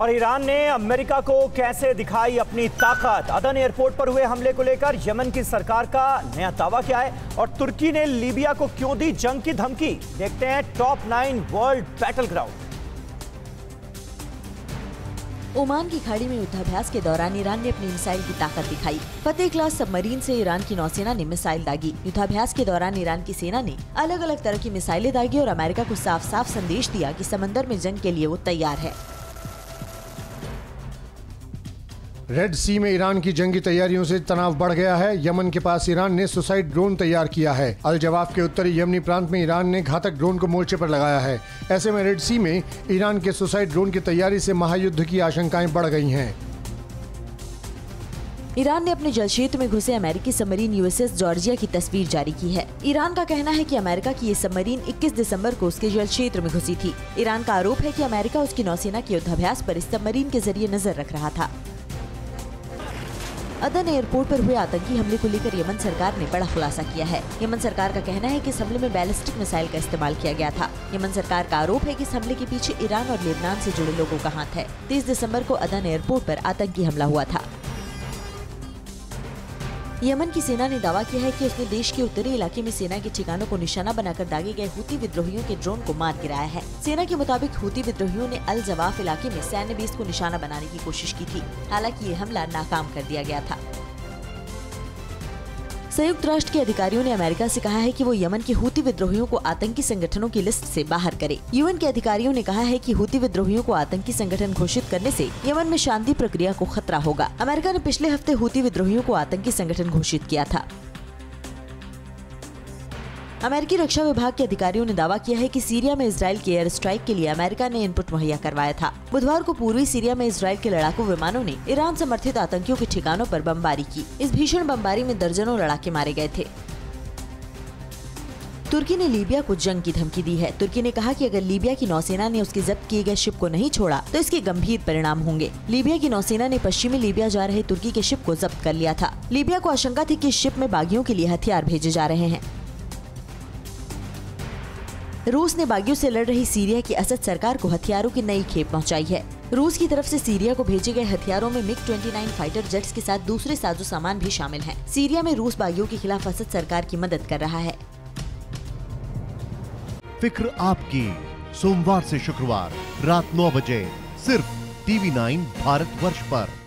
और ईरान ने अमेरिका को कैसे दिखाई अपनी ताकत? अदन एयरपोर्ट पर हुए हमले को लेकर यमन की सरकार का नया दावा क्या है और तुर्की ने लीबिया को क्यों दी जंग की धमकी? देखते हैं top nine world battle ground Oman की खाड़ी में युद्धाभ्यास के दौरान ईरान ने अपनी मिसाइल की ताकत दिखाई। फतेह क्लास सबमरीन से ईरान की नौसेना ने मिसाइल दागी। युद्धाभ्यास के दौरान ईरान की सेना ने अलग अलग तरह की मिसाइलें दागी और अमेरिका को साफ़ साफ़ संदेश दिया कि समंदर में जंग के लिए वो तैयार है। रेड सी में ईरान की जंगी तैयारियों से तनाव बढ़ गया है। यमन के पास ईरान ने सुसाइड ड्रोन तैयार किया है। अल जवाब के उत्तरी यमनी प्रांत में ईरान ने घातक ड्रोन को मोर्चे पर लगाया है। ऐसे में रेड सी में ईरान के सुसाइड ड्रोन की तैयारी से महायुद्ध की आशंकाएँ बढ़ गई हैं। ईरान ने अपने जल क्षेत्र में घुसे अमेरिकी सबमरीन यूएसएस जॉर्जिया की तस्वीर जारी की है। ईरान का कहना है कि अमेरिका की ये सबमरीन 21 दिसंबर को उसके जल क्षेत्र में घुसी थी। ईरान का आरोप है कि अमेरिका उसकी नौसेना के युद्धाभ्यास पर इस सबमरीन के ज़रिए नज़र रख रहा था। अदन एयरपोर्ट पर हुए आतंकी हमले को लेकर यमन सरकार ने बड़ा खुलासा किया है। यमन सरकार का कहना है कि इस हमले में बैलिस्टिक मिसाइल का इस्तेमाल किया गया था। यमन सरकार का आरोप है कि इस हमले के पीछे ईरान और लेबनान से जुड़े लोगों का हाथ है। तीस दिसंबर को अदन एयरपोर्ट पर आतंकी हमला हुआ था। यमन की सेना ने दावा किया है कि उसने देश के उत्तरी इलाके में सेना के ठिकानों को निशाना बनाकर दागे गए हुती विद्रोहियों के ड्रोन को मार गिराया है। सेना के मुताबिक हुती विद्रोहियों ने अल जवाफ इलाके में सैन्य बेस को निशाना बनाने की कोशिश की थी। हालाँकि ये हमला नाकाम कर दिया गया था। संयुक्त राष्ट्र के अधिकारियों ने अमेरिका से कहा है कि वो यमन के हूती विद्रोहियों को आतंकी संगठनों की लिस्ट से बाहर करे। यूएन के अधिकारियों ने कहा है कि हूती विद्रोहियों को आतंकी संगठन घोषित करने से यमन में शांति प्रक्रिया को खतरा होगा। अमेरिका ने पिछले हफ़्ते हूती विद्रोहियों को आतंकी संगठन घोषित किया था। अमेरिकी रक्षा विभाग के अधिकारियों ने दावा किया है कि सीरिया में इसराइल के एयर स्ट्राइक के लिए अमेरिका ने इनपुट मुहैया करवाया था। बुधवार को पूर्वी सीरिया में इसराइल के लड़ाकू विमानों ने ईरान समर्थित आतंकियों के ठिकानों पर बमबारी की। इस भीषण बमबारी में दर्जनों लड़ाके मारे गए थे। तुर्की ने लीबिया को जंग की धमकी दी है। तुर्की ने कहा कि अगर लीबिया की नौसेना ने उसके जब्त किए गए शिप को नहीं छोड़ा तो इसके गंभीर परिणाम होंगे। लीबिया की नौसेना ने पश्चिमी लीबिया जा रहे तुर्की के शिप को जब्त कर लिया था। लीबिया को आशंका थी कि शिप में बागियों के लिए हथियार भेजे जा रहे हैं। रूस ने बागियों से लड़ रही सीरिया की असद सरकार को हथियारों की नई खेप पहुंचाई है। रूस की तरफ़ से सीरिया को भेजे गए हथियारों में मिग 29 फाइटर जेट्स के साथ दूसरे साजो सामान भी शामिल हैं। सीरिया में रूस बागियों के खिलाफ असद सरकार की मदद कर रहा है। फ़िक्र आपकी। सोमवार ऐसी शुक्रवार, रात नौ बजे, सिर्फ़ टीवी नाइन भारत वर्ष पर।